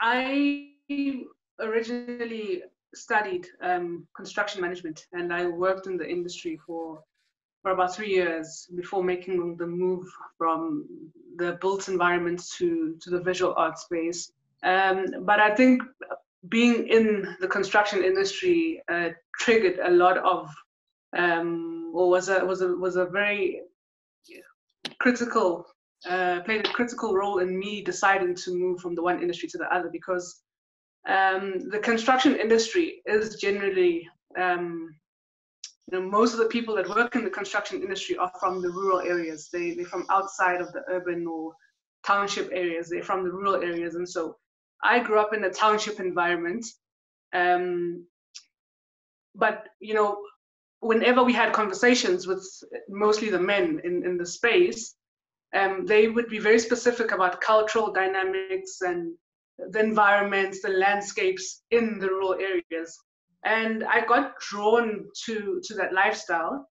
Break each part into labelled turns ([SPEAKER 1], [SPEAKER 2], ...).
[SPEAKER 1] I originally studied um, construction management and I worked in the industry for for about three years before making the move from the built environment to to the visual art space. Um, but I think being in the construction industry uh, triggered a lot of um, or was a was a was a very critical uh, played a critical role in me deciding to move from the one industry to the other because um, the construction industry is generally um, you know most of the people that work in the construction industry are from the rural areas. They, they're from outside of the urban or township areas. They're from the rural areas. And so i grew up in a township environment um, but you know whenever we had conversations with mostly the men in, in the space um, they would be very specific about cultural dynamics and the environments, the landscapes in the rural areas. And I got drawn to, to that lifestyle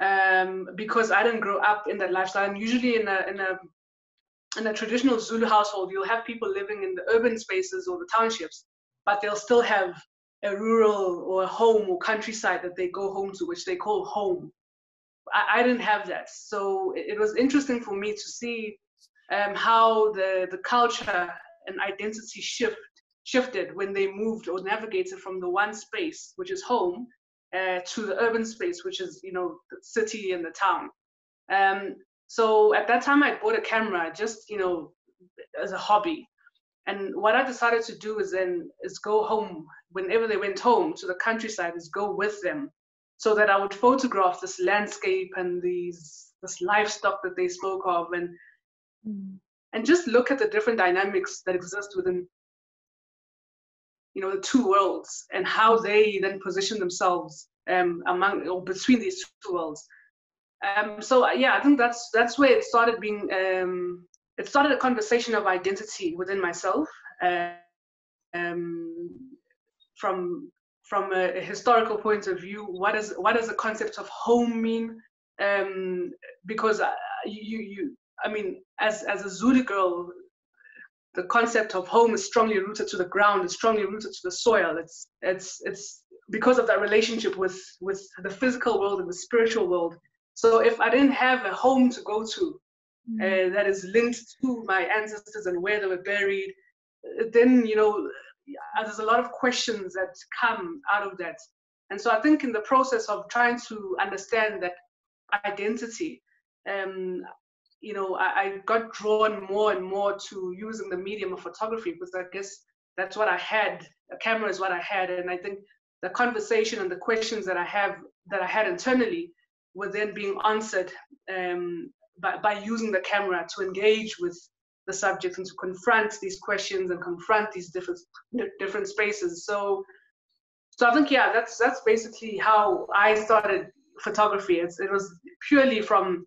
[SPEAKER 1] um, because I didn't grow up in that lifestyle. And usually in a, in a in a traditional Zulu household, you'll have people living in the urban spaces or the townships, but they'll still have a rural or a home or countryside that they go home to, which they call home. I, I didn't have that. So it, it, was interesting for me to see um, how the, the culture and identity shift shifted when they moved or navigated from the one space, which is home, uh, to the urban space, which is you know the city and the town. Um, so at that time, I bought a camera just you know as a hobby. And what I decided to do is then is go home whenever they went home to the countryside, is go with them so that I would photograph this landscape and these this livestock that they spoke of and and just look at the different dynamics that exist within you know the two worlds and how they then position themselves um, among or between these two worlds. Um, so yeah, I think that's that's where it started being. Um, it started a conversation of identity within myself. Uh, um, from from a, historical point of view, what is what does the concept of home mean? Um, because uh, you you I mean, as as a Zulu girl, the concept of home is strongly rooted to the ground. It's strongly rooted to the soil. It's it's it's because of that relationship with with the physical world and the spiritual world. So if I didn't have a home to go to mm. uh, that is linked to my ancestors and where they were buried, then you know there's a lot of questions that come out of that. And so I think in the process of trying to understand that identity, um, you know, I, I, got drawn more and more to using the medium of photography because I guess that's what I had. A camera is what I had, and I think the conversation and the questions that I have that I had internally were then being answered um, by, by using the camera to engage with the subject and to confront these questions and confront these different different spaces. So, so I think yeah, that's that's basically how I started photography. It's, it was purely from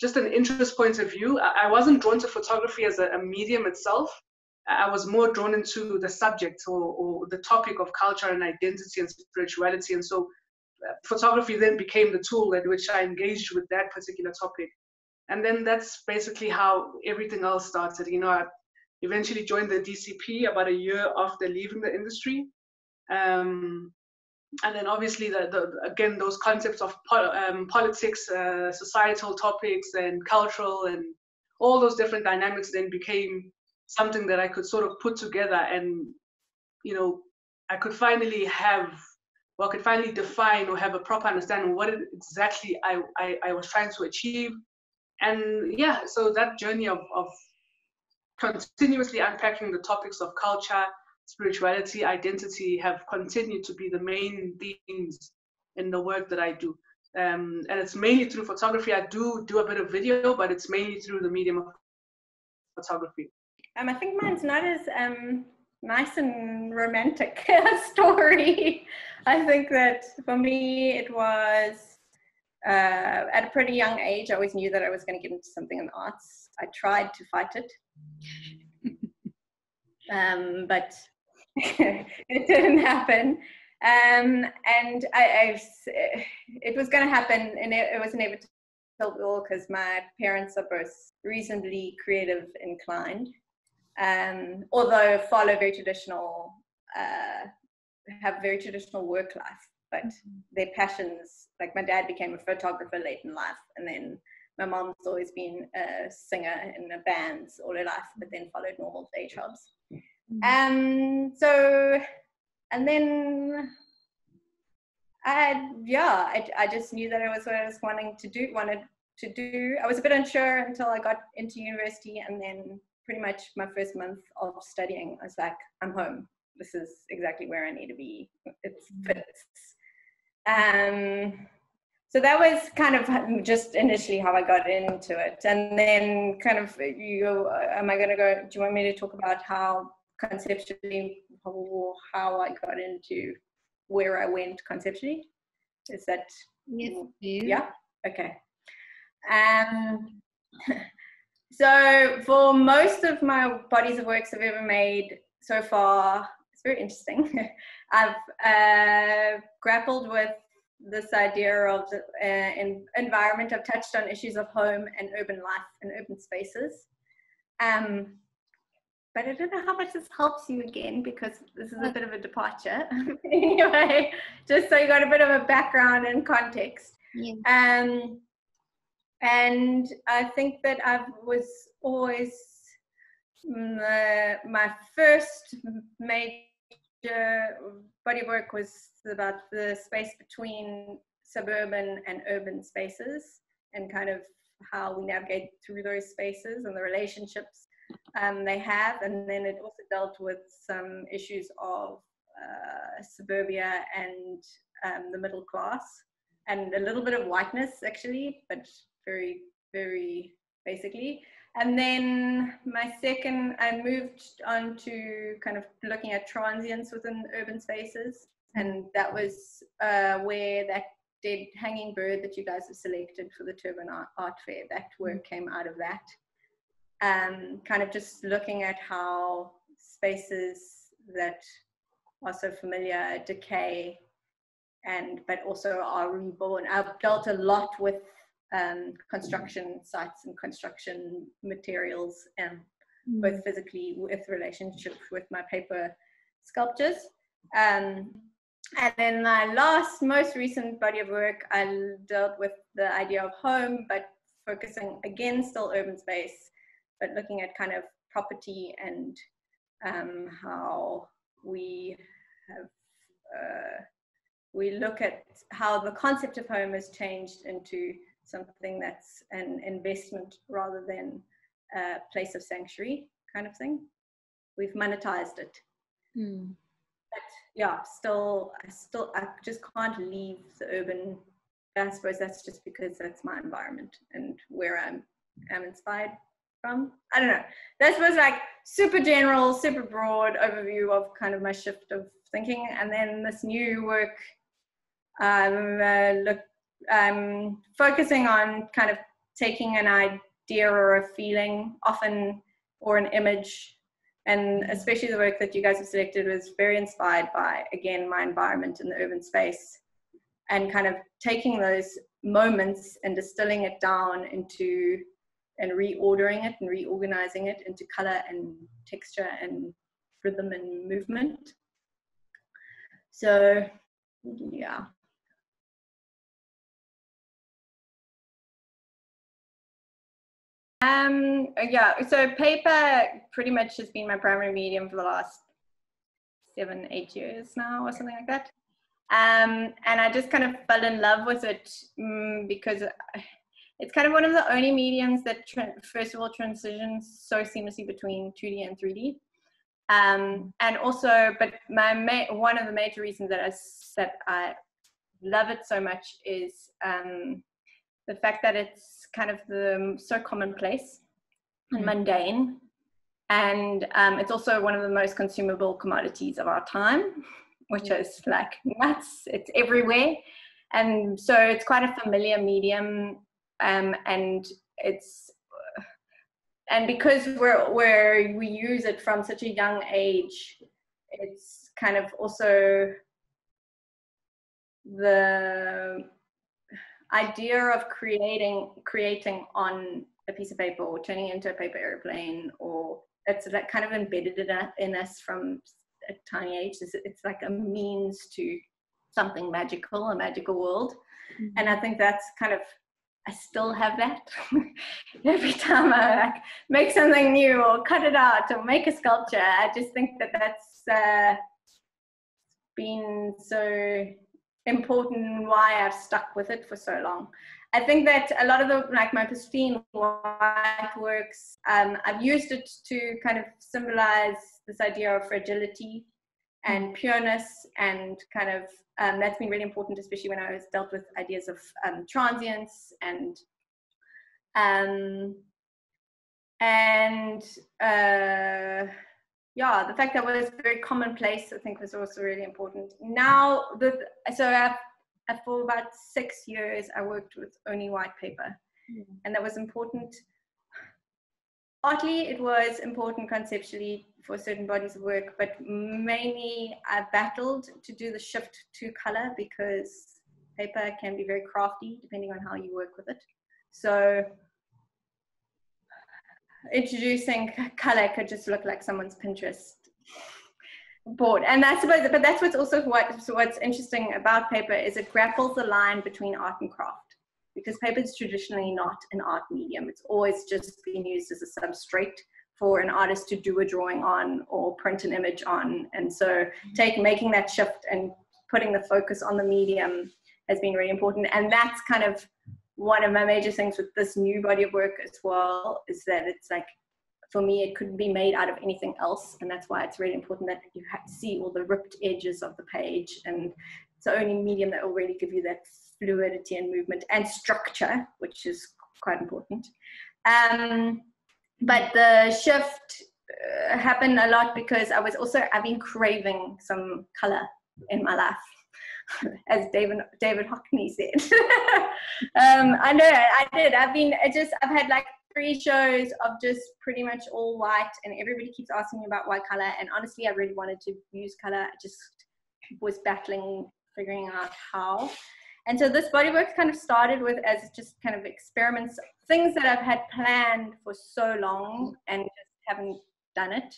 [SPEAKER 1] just an interest point of view. I, wasn't drawn to photography as a, a, medium itself. I was more drawn into the subject or, or the topic of culture and identity and spirituality. And so, uh, photography then became the tool at which I engaged with that particular topic and then that's basically how everything else started. You know, I eventually joined the DCP about a year after leaving the industry. Um, and then obviously the, the, again those concepts of um, politics uh, societal topics and cultural and all those different dynamics then became something that i could sort of put together and you know i could finally have well I could finally define or have a proper understanding of what exactly I, I, I was trying to achieve and yeah, so that journey of, of continuously unpacking the topics of culture, spirituality, identity have continued to be the main themes in the work that I do. Um, and it's mainly through photography. I do do a bit of video, but it's mainly through the medium of photography.
[SPEAKER 2] Um, I think mine's not as um, nice and romantic story. I think that for me it was uh, at a pretty young age, I always knew that I was going to get into something in the arts. I tried to fight it, um, but it didn't happen. Um, and I, I, it was going to happen, and it, it was inevitable because my parents are both reasonably creative inclined. um, although follow very traditional, uh, have very traditional work life, but mm-hmm. their passions, like my dad became a photographer late in life, and then my mom's always been a singer in a bands all her life, but then followed normal day jobs. Mm-hmm. Um, so, and then I, yeah, I, I just knew that it was what I was wanting to do, wanted to do. I was a bit unsure until I got into university, and then pretty much my first month of studying, I was like, I'm home. This is exactly where I need to be. It fits. Um, so that was kind of just initially how I got into it, and then kind of you. Am I going to go? Do you want me to talk about how conceptually how, how I got into where I went conceptually? Is that
[SPEAKER 3] yes?
[SPEAKER 2] Yeah. Okay. Um, so for most of my bodies of works I've ever made so far, it's very interesting. I've uh, grappled with this idea of the uh, environment. I've touched on issues of home and urban life and urban spaces. Um, but I don't know how much this helps you again because this is a bit of a departure. anyway, just so you got a bit of a background and context. Yeah. Um, and I think that I was always uh, my first major body work was about the space between suburban and urban spaces and kind of how we navigate through those spaces and the relationships um, they have. And then it also dealt with some issues of uh, suburbia and um, the middle class and a little bit of whiteness actually, but very, very basically. And then my second, I moved on to kind of looking at transience within urban spaces. And that was uh, where that dead hanging bird that you guys have selected for the Turbine Art Fair, that work came out of that. Um, kind of just looking at how spaces that are so familiar decay and but also are reborn. I've dealt a lot with um, construction sites and construction materials, and mm. both physically with relationship with my paper sculptures. Um, and then my last, most recent body of work, I dealt with the idea of home, but focusing again still urban space, but looking at kind of property and um, how we have uh, we look at how the concept of home has changed into something that's an investment rather than a place of sanctuary kind of thing. We've monetized it. Mm. But yeah, still, I still, I just can't leave the urban. I suppose that's just because that's my environment and where I'm, am inspired from. I don't know. That was like super general, super broad overview of kind of my shift of thinking. And then this new work um, uh, look, um, focusing on kind of taking an idea or a feeling, often or an image, and especially the work that you guys have selected was very inspired by, again, my environment in the urban space, and kind of taking those moments and distilling it down into and reordering it and reorganizing it into color and texture and rhythm and movement. So, yeah. Um, yeah, so paper pretty much has been my primary medium for the last seven, eight years now, or something like that. Um, and I just kind of fell in love with it um, because it's kind of one of the only mediums that, first of all, transitions so seamlessly between 2D and 3D. Um, and also, but my ma- one of the major reasons that I that I love it so much is um, the fact that it's kind of the so commonplace and mm. mundane. And um, it's also one of the most consumable commodities of our time which is like nuts. It's everywhere. And so it's quite a familiar medium um, and it's and because we're where we use it from such a young age it's kind of also the idea of creating creating on a piece of paper or turning into a paper airplane or it's like kind of embedded in, in us from a tiny age. It's, it's like a means to something magical, a magical world. Mm-hmm. And I think that's kind of I still have that. Every time I like make something new or cut it out or make a sculpture, I just think that that's uh, been so important and why I've stuck with it for so long. I think that a lot of the like my pristine white works, um, I've used it to kind of symbolize this idea of fragility and pureness and kind of um, that's been really important, especially when I was dealt with ideas of um, transience and um, and uh, yeah, the fact that was very commonplace, I think, was also really important. Now, the so I've, for about six years, I worked with only white paper, mm. and that was important. Partly, it was important conceptually for certain bodies of work, but mainly I battled to do the shift to color because paper can be very crafty depending on how you work with it. So introducing color could just look like someone's Pinterest board. And I suppose, but that's what's also what, what's interesting about paper is it grapples the line between art and craft because paper is traditionally not an art medium. It's always just been used as a substrate for an artist to do a drawing on or print an image on. And so mm-hmm. take making that shift and putting the focus on the medium has been really important. And that's kind of one of my major things with this new body of work as well is that it's like for me it couldn't be made out of anything else. And that's why it's really important that you see all the ripped edges of the page. And it's the only medium that will really give you that fluidity and movement and structure which is quite important. Um, but the shift uh, happened a lot because I was also I've been craving some color in my life, as David David Hockney said. um, I know I did. I've been I just I've had like three shows of just pretty much all white, and everybody keeps asking me about white color. And honestly, I really wanted to use color. I just was battling figuring out how. And so this bodywork kind of started with as just kind of experiments, things that I've had planned for so long and just haven't done it.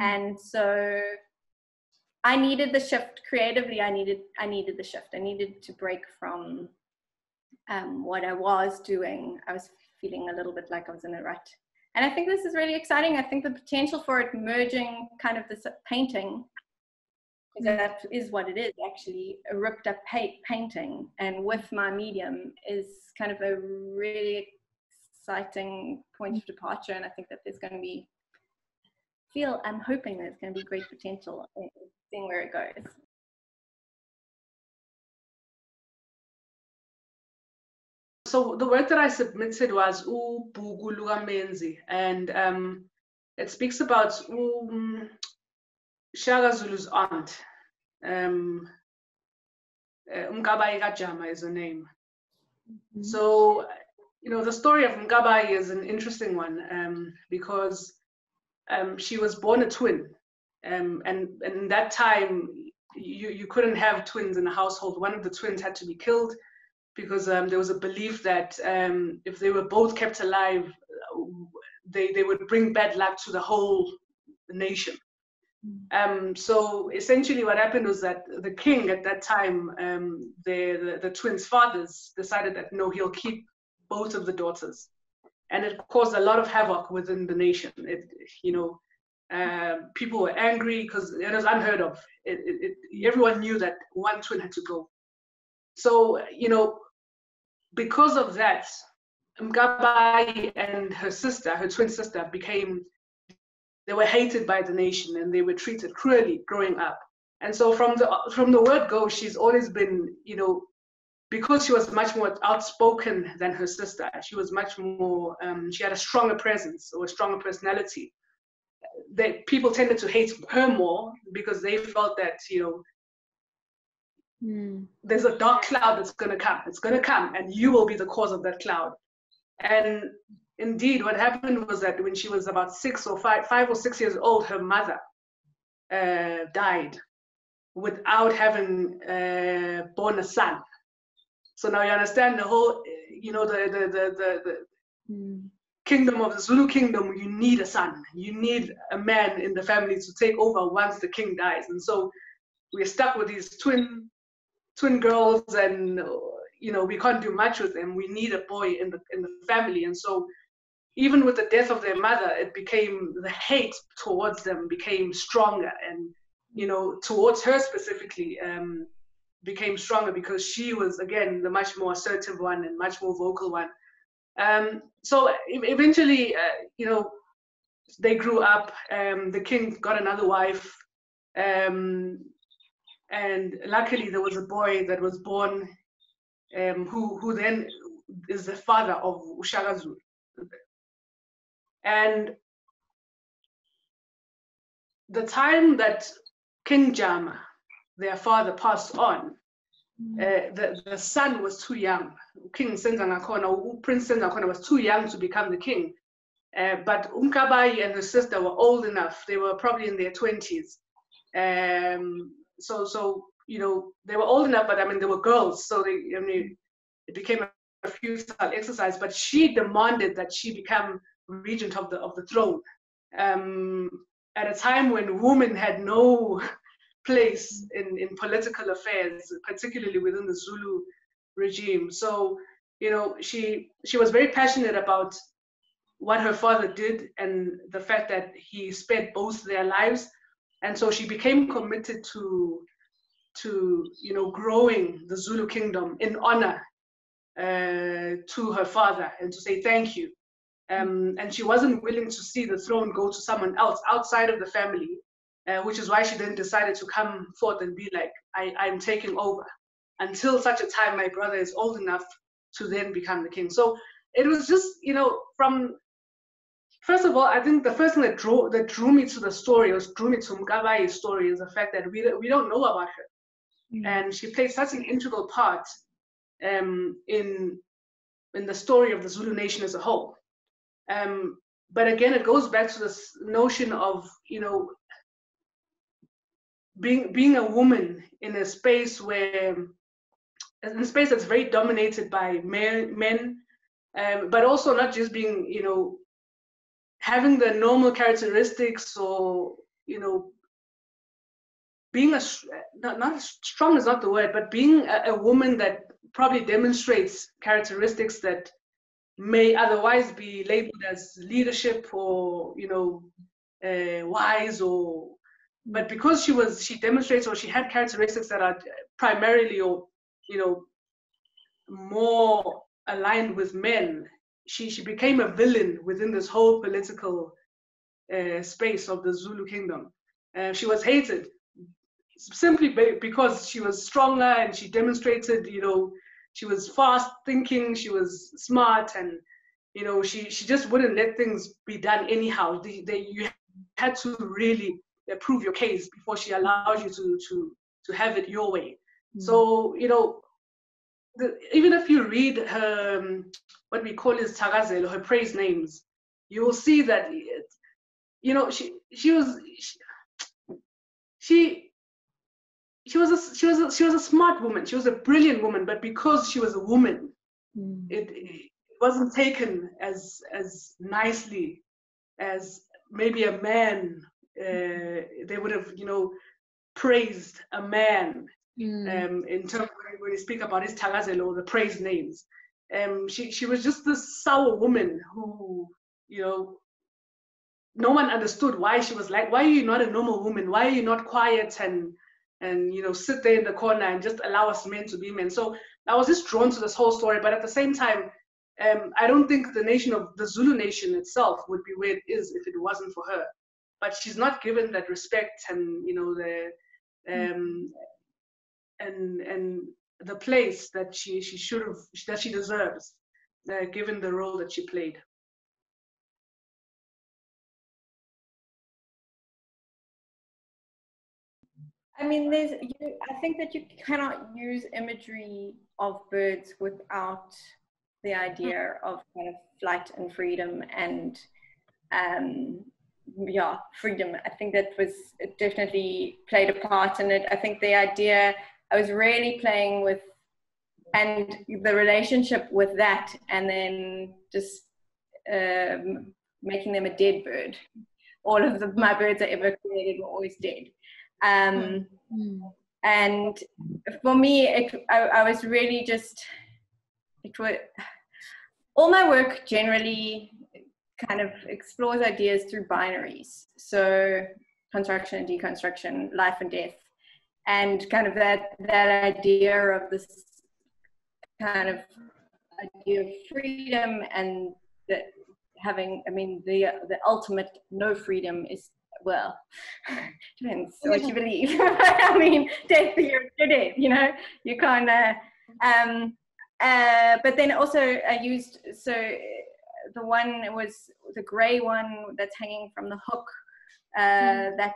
[SPEAKER 2] Mm-hmm. And so I needed the shift creatively. I needed I needed the shift. I needed to break from um, what I was doing. I was feeling a little bit like I was in a rut. And I think this is really exciting. I think the potential for it merging kind of this painting that is what it is actually a ripped up painting and with my medium is kind of a really exciting point of departure and i think that there's going to be feel i'm hoping there's going to be great potential in seeing where it goes
[SPEAKER 1] so the work that i submitted was ubhuku lukamenzi and um, it speaks about um, Shaka Zulu's aunt, um, uh, Mkabayi Kajama is her name. Mm-hmm. So, you know, the story of Mkabayi is an interesting one um, because um, she was born a twin. Um, and, and in that time, you, you couldn't have twins in a household. One of the twins had to be killed because um, there was a belief that um, if they were both kept alive, they, they would bring bad luck to the whole nation. Um, so essentially, what happened was that the king at that time, um, the, the, the twins' fathers decided that no, he'll keep both of the daughters, and it caused a lot of havoc within the nation. It, you know, uh, people were angry because it was unheard of. It, it, it, everyone knew that one twin had to go. So you know, because of that, Mkabayi and her sister, her twin sister, became they were hated by the nation and they were treated cruelly growing up. And so from the from the word go, she's always been, you know, because she was much more outspoken than her sister. She was much more. Um, she had a stronger presence or a stronger personality. That people tended to hate her more because they felt that you know Mm. There's a dark cloud that's going to come. It's going to come, and you will be the cause of that cloud. And indeed, what happened was that when she was about six or five, five or six years old, her mother uh, died without having uh, born a son. So now you understand the whole, you know, the the the the, the, mm. kingdom of the Zulu kingdom, you need a son. You need a man in the family to take over once the king dies. And so we're stuck with these twin twin girls and you know we can't do much with them we need a boy in the in the family and so even with the death of their mother it became the hate towards them became stronger and you know towards her specifically um, became stronger because she was again the much more assertive one and much more vocal one um, so eventually uh, you know they grew up um, the king got another wife um, and luckily there was a boy that was born um, who who then is the father of Ushaka Zulu. And the time that King Jama, their father, passed on, mm. uh, the, the son was too young. King Senzangakhona, Prince Senzangakhona was too young to become the king. Uh, but Umkabayi and his sister were old enough. They were probably in their 20s. Um, so so you know they were old enough, but I mean they were girls, so they I mean it became a futile exercise. But she demanded that she become regent of the of the throne um, at a time when women had no place in in political affairs, particularly within the Zulu regime. So you know she she was very passionate about what her father did and the fact that he spared both their lives and so she became committed to to you know growing the Zulu kingdom in honor uh, to her father and to say thank you. Um, and she wasn't willing to see the throne go to someone else outside of the family, uh, which is why she then decided to come forth and be like, I, I'm taking over until such a time my brother is old enough to then become the king. So it was just, you know, from First of all, I think the first thing that drew that drew me to the story, or drew me to Mkabayi's story, is the fact that we we don't know about her, mm. and she played such an integral part um, in in the story of the Zulu nation as a whole. Um, but again, it goes back to this notion of you know being being a woman in a space where in a space that's very dominated by men, men um, but also not just being you know having the normal characteristics or you know being a not, not strong is not the word but being a, a woman that probably demonstrates characteristics that may otherwise be labeled as leadership or you know uh, wise or but because she was she demonstrates or she had characteristics that are primarily or you know more aligned with men she she became a villain within this whole political uh, space of the Zulu kingdom. Uh, she was hated simply because she was stronger and she demonstrated, you know, she was fast thinking, she was smart, and you know, she she just wouldn't let things be done anyhow. They, they, you had to really prove your case before she allows you to to to have it your way. Mm-hmm. So you know, the, even if you read her, um, what we call is Tagazel, her praise names, you will see that, it, you know, she she was she, she she was a she was a, she was a smart woman. She was a brilliant woman, but because she was a woman, mm. it, it wasn't taken as as nicely as maybe a man. Uh, they would have, you know, praised a man mm. um, in terms when you speak about his tagazel or the praise names. Um, she she was just this sour woman who you know no one understood why she was like why are you not a normal woman why are you not quiet and and you know sit there in the corner and just allow us men to be men so i was just drawn to this whole story but at the same time um, i don't think the nation of the zulu nation itself would be where it is if it wasn't for her but she's not given that respect and you know the um, and and the place that she she should have that she deserves, uh, given the role that she played.
[SPEAKER 2] I mean, there's. You, I think that you cannot use imagery of birds without the idea of kind of flight and freedom and um, yeah, freedom. I think that was definitely played a part in it. I think the idea I was really playing with and the relationship with that and then just um, making them a dead bird. All of the, my birds I ever created were always dead. Um, mm. And for me, it, I, I was really just, it was, all my work generally kind of explores ideas through binaries. So construction and deconstruction, life and death, and kind of that that idea of this kind of idea of freedom and that having i mean the the ultimate no freedom is well depends what you believe i mean death you're, dead you know you can't uh, um uh but then also i used so the one was the gray one that's hanging from the hook uh, mm. that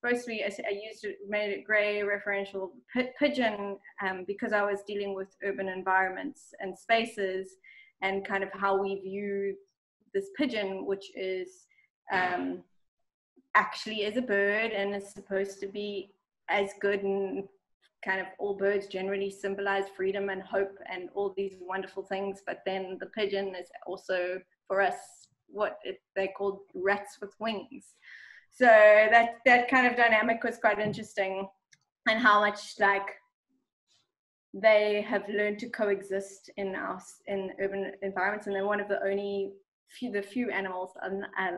[SPEAKER 2] supposed to be I, used it made it gray referential p- pigeon um, because I was dealing with urban environments and spaces and kind of how we view this pigeon, which is um, actually is a bird and is supposed to be as good and kind of all birds generally symbolize freedom and hope and all these wonderful things but then the pigeon is also for us what it, they call rats with wings. So that that kind of dynamic was quite interesting and how much like they have learned to coexist in our in urban environments and they're one of the only few the few animals uh,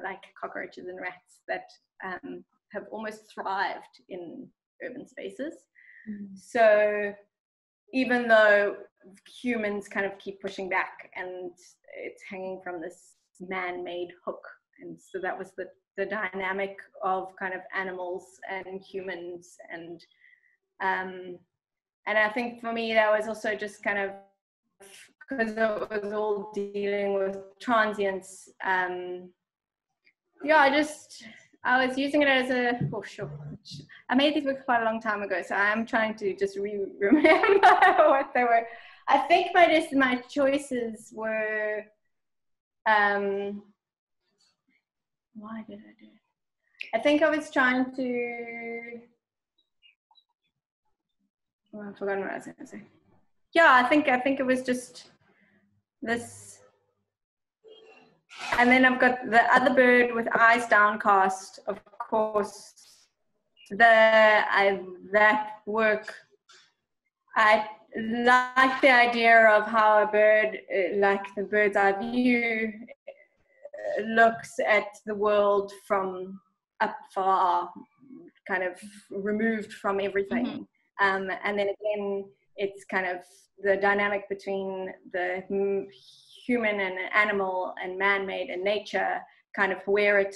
[SPEAKER 2] like cockroaches and rats that um, have almost thrived in urban spaces so even though humans kind of keep pushing back and it's hanging from this man-made hook and so that was the the dynamic of kind of animals and humans and um, and I think for me that was also just kind of because it was all dealing with transience. Um, yeah, I just I was using it as a oh sure. I made these books quite a long time ago, so I'm trying to just re- remember what they were. I think my just my choices were um, why did I do it? I think I was trying to. Oh, I've forgotten what I was to say. Yeah, I think I think it was just this, and then I've got the other bird with eyes downcast. Of course, the I that work. I like the idea of how a bird, like the bird's eye view, looks at the world from up far, kind of removed from everything. Mm-hmm. Um, and then again, it's kind of the dynamic between the human and animal and man-made and nature, kind of where it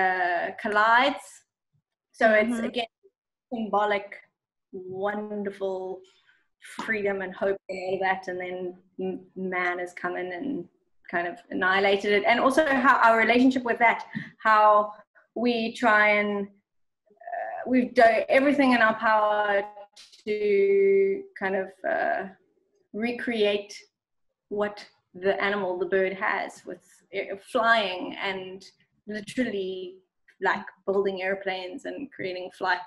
[SPEAKER 2] uh, collides. So mm-hmm. it's again symbolic, wonderful freedom and hope and all of that, and then man has come in and kind of annihilated it and also how our relationship with that how we try and uh, we've done everything in our power to kind of uh, recreate what the animal the bird has with flying and literally like building airplanes and creating flight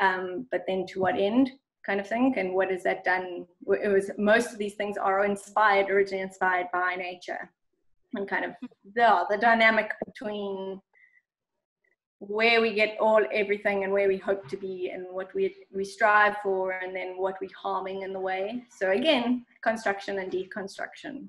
[SPEAKER 2] um, but then to what end kind of thing? And what is that done? It was most of these things are inspired originally inspired by nature and kind of the, the dynamic between where we get all everything and where we hope to be and what we we strive for and then what we're harming in the way. So again construction and deconstruction